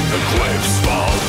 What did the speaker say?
and the cliffs fall